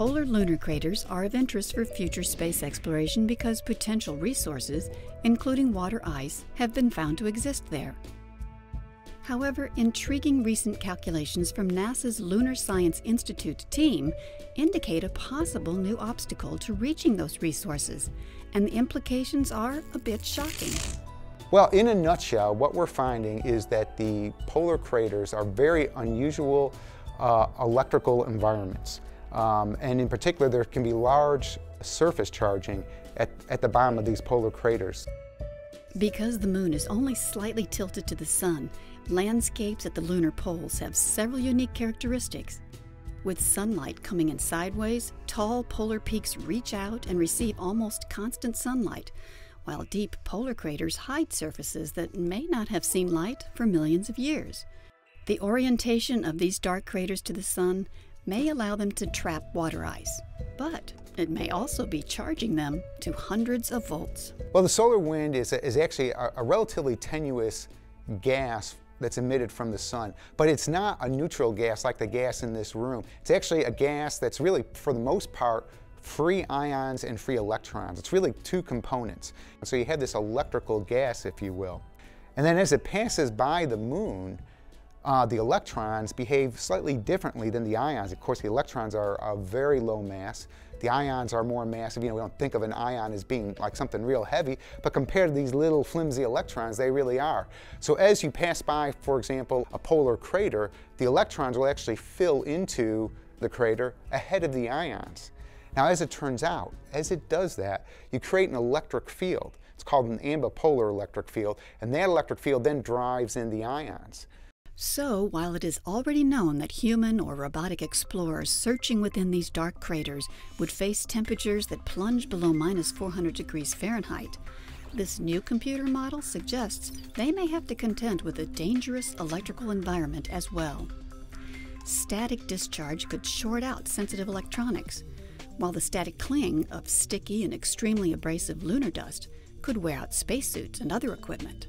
Polar lunar craters are of interest for future space exploration because potential resources, including water ice, have been found to exist there. However, intriguing recent calculations from NASA's Lunar Science Institute team indicate a possible new obstacle to reaching those resources, and the implications are a bit shocking. Well, in a nutshell, what we're finding is that the polar craters are very unusual uh, electrical environments. Um, and in particular, there can be large surface charging at, at the bottom of these polar craters. Because the moon is only slightly tilted to the sun, landscapes at the lunar poles have several unique characteristics. With sunlight coming in sideways, tall polar peaks reach out and receive almost constant sunlight, while deep polar craters hide surfaces that may not have seen light for millions of years. The orientation of these dark craters to the sun may allow them to trap water ice, but it may also be charging them to hundreds of volts. Well, the solar wind is, a, is actually a, a relatively tenuous gas that's emitted from the sun. But it's not a neutral gas like the gas in this room. It's actually a gas that's really, for the most part, free ions and free electrons. It's really two components. And so you have this electrical gas, if you will. And then as it passes by the moon, uh, the electrons behave slightly differently than the ions. Of course, the electrons are a very low mass. The ions are more massive. You know, we don't think of an ion as being like something real heavy, but compared to these little flimsy electrons, they really are. So as you pass by, for example, a polar crater, the electrons will actually fill into the crater ahead of the ions. Now, as it turns out, as it does that, you create an electric field. It's called an ambipolar electric field, and that electric field then drives in the ions. So, while it is already known that human or robotic explorers searching within these dark craters would face temperatures that plunge below minus 400 degrees Fahrenheit, this new computer model suggests they may have to contend with a dangerous electrical environment as well. Static discharge could short out sensitive electronics, while the static cling of sticky and extremely abrasive lunar dust could wear out spacesuits and other equipment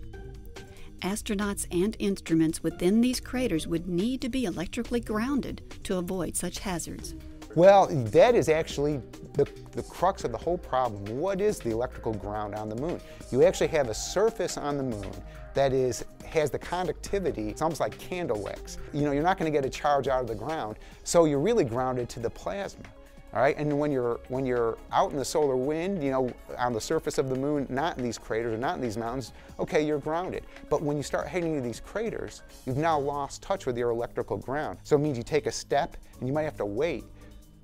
astronauts and instruments within these craters would need to be electrically grounded to avoid such hazards. Well, that is actually the, the crux of the whole problem. What is the electrical ground on the moon? You actually have a surface on the moon that is has the conductivity, it's almost like candle wax. You know, you're not going to get a charge out of the ground, so you're really grounded to the plasma. All right, and when you're when you're out in the solar wind, you know, on the surface of the moon, not in these craters or not in these mountains, okay, you're grounded. But when you start heading to these craters, you've now lost touch with your electrical ground. So it means you take a step and you might have to wait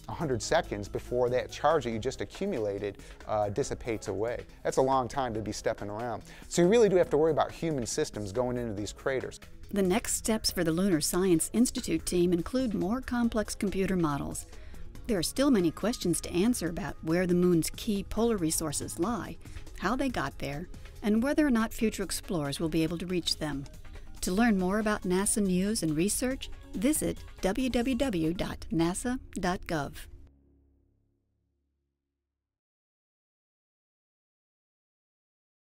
100 seconds before that charge that you just accumulated uh, dissipates away. That's a long time to be stepping around. So you really do have to worry about human systems going into these craters. The next steps for the Lunar Science Institute team include more complex computer models. There are still many questions to answer about where the moon's key polar resources lie, how they got there, and whether or not future explorers will be able to reach them. To learn more about NASA news and research, visit www.nasa.gov.